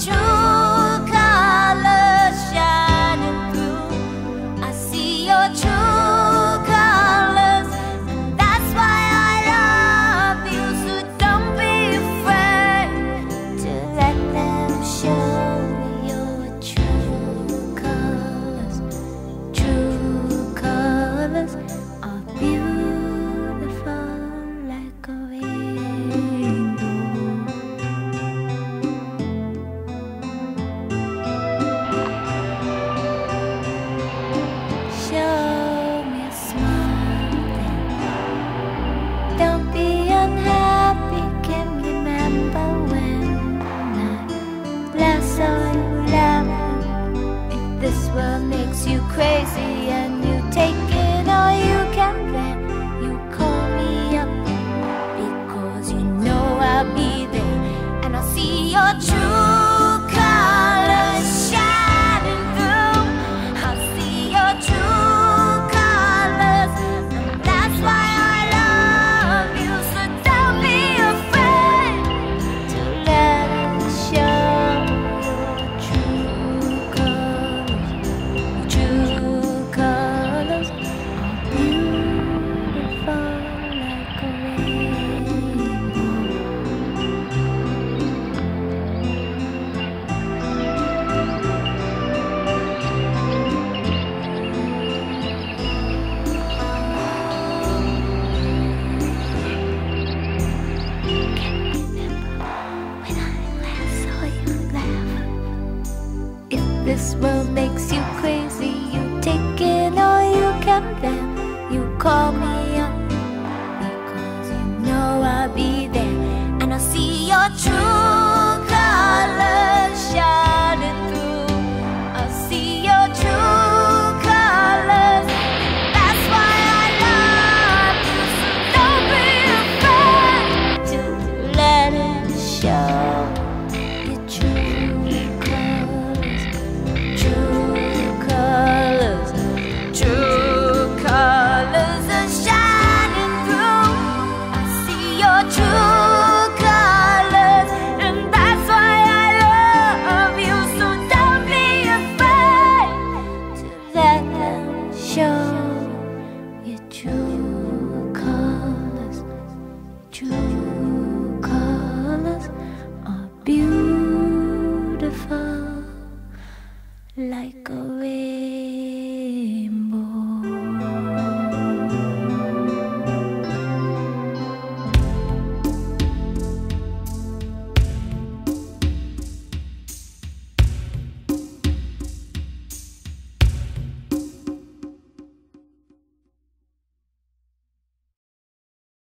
your Be This world makes you crazy. You take in all you can then You call me up because you know I'll be there, and I'll see your true colors shining through. I'll see your true. Show. 笑。